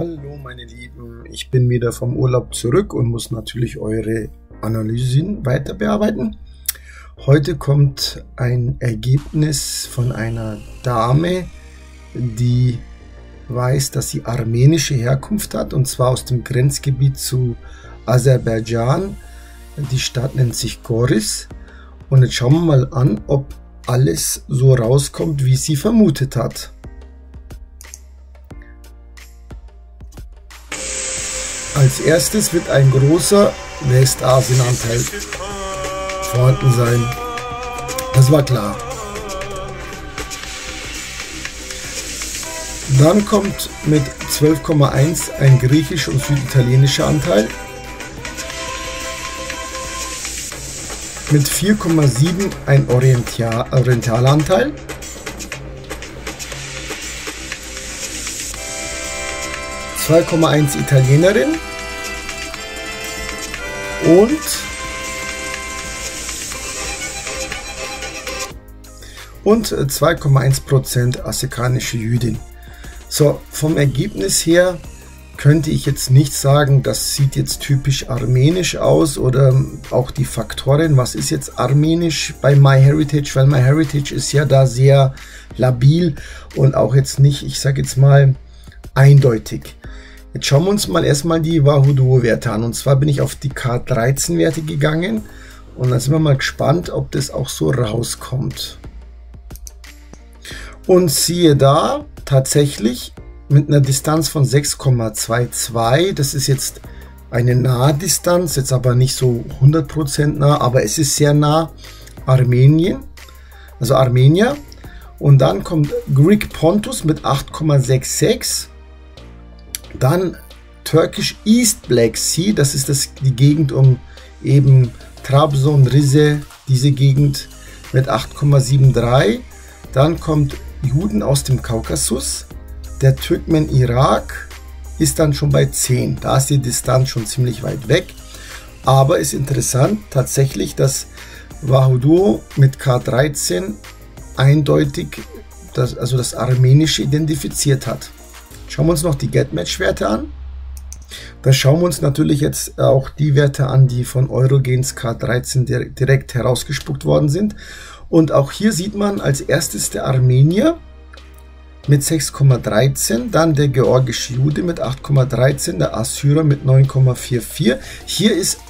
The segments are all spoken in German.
Hallo meine Lieben, ich bin wieder vom Urlaub zurück und muss natürlich eure Analysen weiter bearbeiten. Heute kommt ein Ergebnis von einer Dame, die weiß, dass sie armenische Herkunft hat und zwar aus dem Grenzgebiet zu Aserbaidschan. Die Stadt nennt sich Goris und jetzt schauen wir mal an, ob alles so rauskommt, wie sie vermutet hat. Als erstes wird ein großer Westasienanteil vorhanden sein. Das war klar. Dann kommt mit 12,1 ein griechisch und süditalienischer Anteil. Mit 4,7 ein orientaler Anteil. 2,1 Italienerin und und 2,1% afrikanische Jüdin. So, vom Ergebnis her könnte ich jetzt nicht sagen, das sieht jetzt typisch armenisch aus oder auch die Faktoren, was ist jetzt armenisch bei MyHeritage, weil MyHeritage ist ja da sehr labil und auch jetzt nicht, ich sage jetzt mal, eindeutig. Jetzt schauen wir uns mal erstmal die Wahoo Duo Werte an. Und zwar bin ich auf die K13 Werte gegangen. Und dann sind wir mal gespannt, ob das auch so rauskommt. Und siehe da, tatsächlich mit einer Distanz von 6,22. Das ist jetzt eine Nahdistanz, jetzt aber nicht so 100% nah, aber es ist sehr nah Armenien, also Armenier. Und dann kommt Greek Pontus mit 8,66 dann Turkish East Black Sea, das ist das, die Gegend um eben Trabzon, Rize, diese Gegend mit 8,73. Dann kommt Juden aus dem Kaukasus. Der Türkmen Irak ist dann schon bei 10. Da ist die Distanz schon ziemlich weit weg. Aber ist interessant tatsächlich, dass Wahudu mit K13 eindeutig das, also das Armenische identifiziert hat. Schauen wir uns noch die GetMatch-Werte an. Da schauen wir uns natürlich jetzt auch die Werte an, die von Eurogens K13 direkt herausgespuckt worden sind. Und auch hier sieht man als erstes der Armenier mit 6,13, dann der georgische Jude mit 8,13, der Assyrer mit 9,44. Hier ist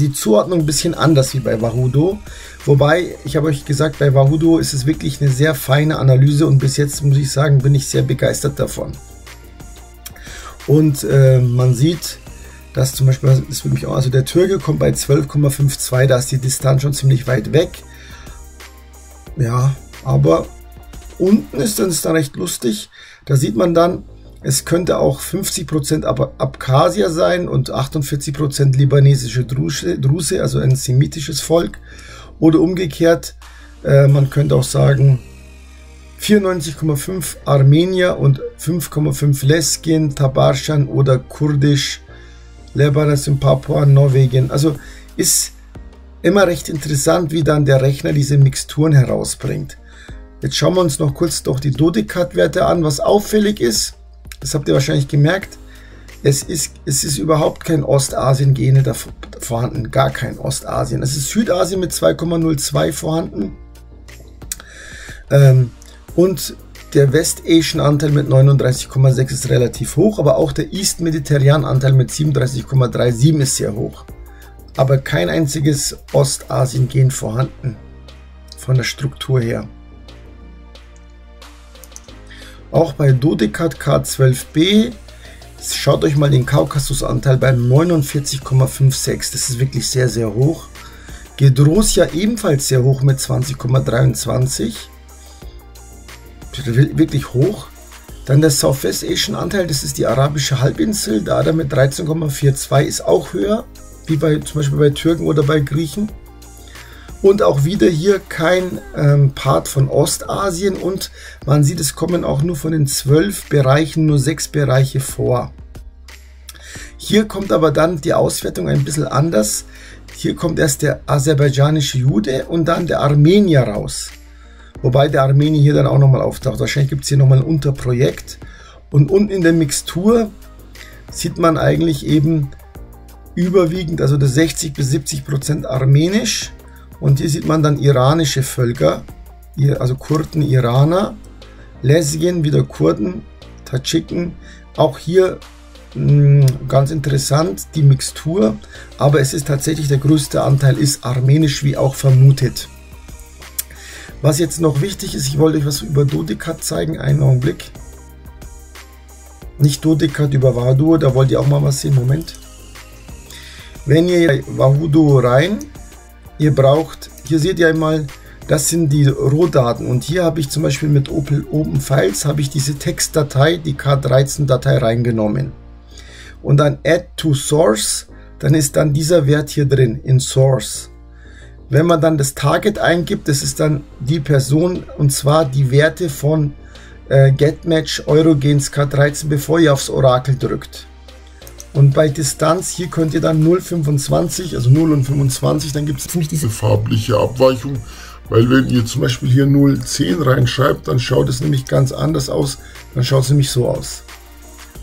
die Zuordnung ein bisschen anders wie bei Wahudo. Wobei, ich habe euch gesagt, bei Wahudo ist es wirklich eine sehr feine Analyse und bis jetzt muss ich sagen, bin ich sehr begeistert davon. Und äh, man sieht, dass zum Beispiel, das würde mich auch, also der Türke kommt bei 12,52, da ist die Distanz schon ziemlich weit weg. Ja, aber unten ist ist dann recht lustig. Da sieht man dann, es könnte auch 50% Ab Abkhazia sein und 48% libanesische Druse, also ein semitisches Volk. Oder umgekehrt, äh, man könnte auch sagen, 94,5 Armenier und 5,5 Leskien, Tabarshan oder Kurdisch, Lebanon in Papua, Norwegen. Also ist immer recht interessant, wie dann der Rechner diese Mixturen herausbringt. Jetzt schauen wir uns noch kurz doch die Dodicat-Werte an. Was auffällig ist, das habt ihr wahrscheinlich gemerkt, es ist, es ist überhaupt kein Ostasien-Gene vorhanden, gar kein Ostasien. Es ist Südasien mit 2,02 vorhanden. Ähm, und der West Asian Anteil mit 39,6 ist relativ hoch, aber auch der East Mediterranean Anteil mit 37,37 ist sehr hoch. Aber kein einziges Ostasien-Gen vorhanden von der Struktur her. Auch bei Dodecat K12b schaut euch mal den Kaukasus-Anteil bei 49,56. Das ist wirklich sehr, sehr hoch. Gedrosia ebenfalls sehr hoch mit 20,23 wirklich hoch. Dann der Southwest Asian Anteil, das ist die arabische Halbinsel, da der mit 13,42 ist auch höher, wie bei zum Beispiel bei Türken oder bei Griechen. Und auch wieder hier kein ähm, Part von Ostasien und man sieht, es kommen auch nur von den zwölf Bereichen nur sechs Bereiche vor. Hier kommt aber dann die Auswertung ein bisschen anders. Hier kommt erst der aserbaidschanische Jude und dann der Armenier raus. Wobei der Armenier hier dann auch nochmal auftaucht. Wahrscheinlich gibt es hier nochmal ein Unterprojekt. Und unten in der Mixtur sieht man eigentlich eben überwiegend, also das 60 bis 70 Prozent armenisch. Und hier sieht man dann iranische Völker, also Kurden, Iraner, Lesien, wieder Kurden, Tadschiken. Auch hier hm, ganz interessant die Mixtur, aber es ist tatsächlich der größte Anteil ist armenisch, wie auch vermutet. Was jetzt noch wichtig ist, ich wollte euch was über Dodekat zeigen, einen Augenblick. Nicht Dodekat über Wahoo, da wollt ihr auch mal was sehen, Moment. Wenn ihr Wahoo rein, ihr braucht, hier seht ihr einmal, das sind die Rohdaten und hier habe ich zum Beispiel mit Opel Open Files habe ich diese Textdatei, die K13-Datei reingenommen. Und dann Add to Source, dann ist dann dieser Wert hier drin in Source. Wenn man dann das Target eingibt, das ist dann die Person und zwar die Werte von äh, GetMatch Eurogens K13, bevor ihr aufs Orakel drückt. Und bei Distanz, hier könnt ihr dann 0,25, also 0 und 25, dann gibt es nämlich diese farbliche Abweichung. Weil wenn ihr zum Beispiel hier 0,10 reinschreibt, dann schaut es nämlich ganz anders aus. Dann schaut es nämlich so aus.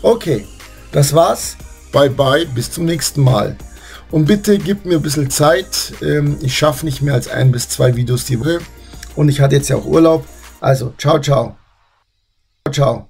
Okay, das war's. Bye bye, bis zum nächsten Mal. Und bitte gebt mir ein bisschen Zeit. Ähm, ich schaffe nicht mehr als ein bis zwei Videos die Woche. Und ich hatte jetzt ja auch Urlaub. Also, ciao, ciao. Ciao, ciao.